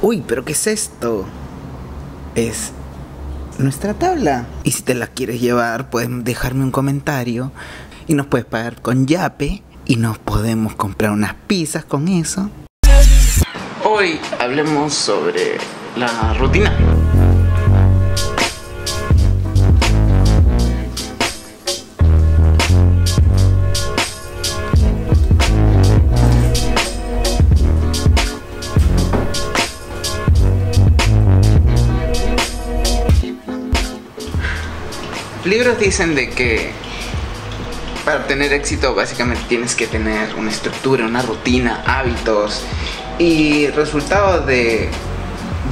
Uy, pero ¿qué es esto? Es nuestra tabla. Y si te la quieres llevar, puedes dejarme un comentario y nos puedes pagar con Yape y nos podemos comprar unas pizzas con eso. Hoy hablemos sobre la rutina. Libros dicen de que para obtener éxito básicamente tienes que tener una estructura, una rutina, hábitos y resultado de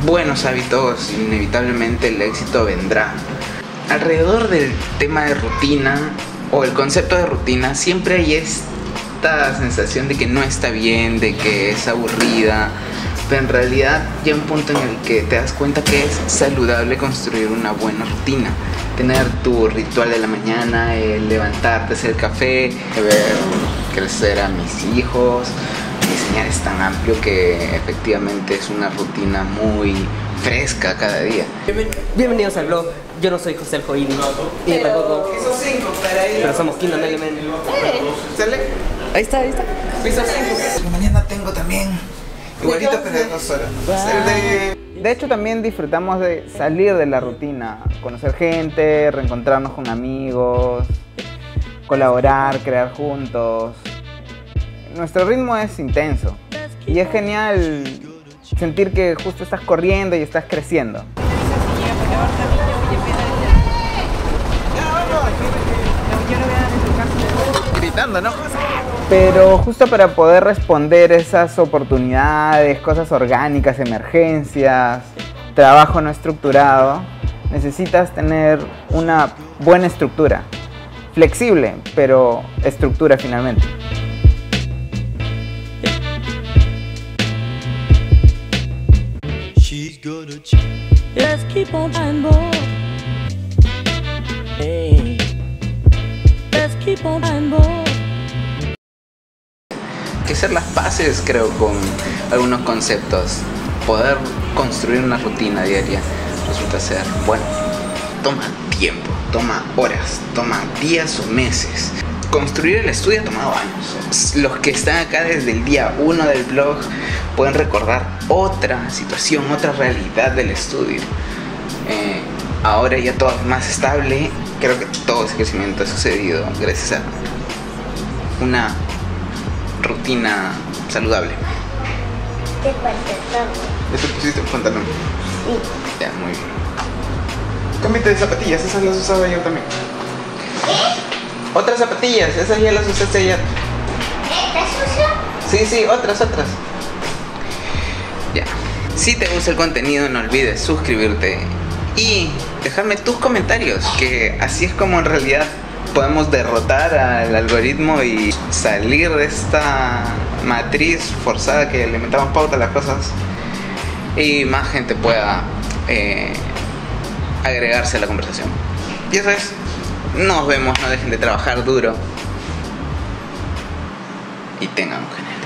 buenos hábitos inevitablemente el éxito vendrá. Alrededor del tema de rutina o el concepto de rutina siempre hay esta sensación de que no está bien, de que es aburrida, pero en realidad llega un punto en el que te das cuenta que es saludable construir una buena rutina tener tu ritual de la mañana, el levantarte, hacer café, ver crecer a mis hijos. Diseñar es tan amplio que efectivamente es una rutina muy fresca cada día. Bienvenidos al blog. Yo no soy José el Joini. Y tampoco. Esos cinco para ahí. Pero somos Kingdom Element. ¿Sale? Ahí está, ahí está. Piso 5. Mañana tengo también. Igualito pero de de hecho también disfrutamos de salir de la rutina, conocer gente, reencontrarnos con amigos, colaborar, crear juntos. Nuestro ritmo es intenso y es genial sentir que justo estás corriendo y estás creciendo. Gritando, ¿no? Pero justo para poder responder esas oportunidades, cosas orgánicas, emergencias, trabajo no estructurado, necesitas tener una buena estructura. Flexible, pero estructura finalmente. Hacer las paces, creo, con algunos conceptos. Poder construir una rutina diaria resulta ser, bueno, toma tiempo, toma horas, toma días o meses. Construir el estudio ha tomado años. Los que están acá desde el día 1 del blog pueden recordar otra situación, otra realidad del estudio. Eh, ahora ya todo es más estable. Creo que todo ese crecimiento ha sucedido gracias a una rutina saludable? ¿Qué pantalón? ¿Ya te pusiste un pantalón? Sí. Ya, muy bien. Cámbiate de zapatillas, esas las usaba yo también. ¿Qué? Otras zapatillas, esas ya las usaste ayer. ¿Está sucio? Sí, sí, otras, otras. Ya. Si te gusta el contenido, no olvides suscribirte y dejarme tus comentarios, que así es como en realidad podemos derrotar al algoritmo y salir de esta matriz forzada que le metamos pauta a las cosas y más gente pueda eh, agregarse a la conversación. Y eso es, nos vemos, no dejen de trabajar duro. Y tengan un genial